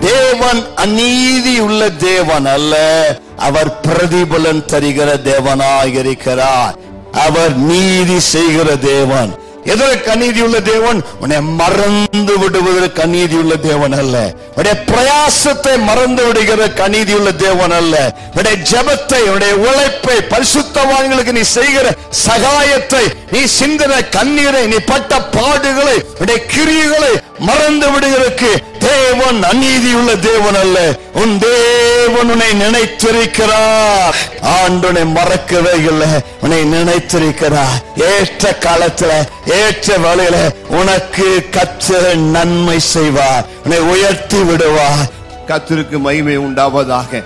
தேவன் அநீதி உள்ள தேவன் அல்ல. அவர் பிரதிபலன் தருகிற தேவனாக இருக்கிறார் அவர் நீதி செய்கிற தேவன். எதற்கு அநீதி உள்ள தேவன்? உன்னை மறந்து விடுவதற்கு அநீதி உள்ள தேவன் அல்ல. உடைய பிரயாசத்தை மறந்து விடுகிற கநீதி உள்ள தேவன் அல்ல. உடைய ஜெபத்தை உடைய உழைப்பை பரிசுத்தவான்களுக்கு நீ செய்கிற சகாயத்தை நீ சிந்தின கண்ணீரை நீ பட்ட பாடுகளை உடைய கிரியைகளை மறந்து விடுகிறதுக்கு தேவன் அநீதி உள்ள தேவன் அல்ல. உன் தேவன் உன்னை நினைத்திருக்கிறார். ஆண்டுனை மறக்கவே இல்லை. உன்னை நினைத்திருக்கிறார். ஏற்ற காலத்துல ஏற்ற வழியில உனக்கு கற்ற நன்மை செய்வார். உன்னை உயர்த்தி விடுவார். கத்திற்கு மகிமை உண்டாவதாக.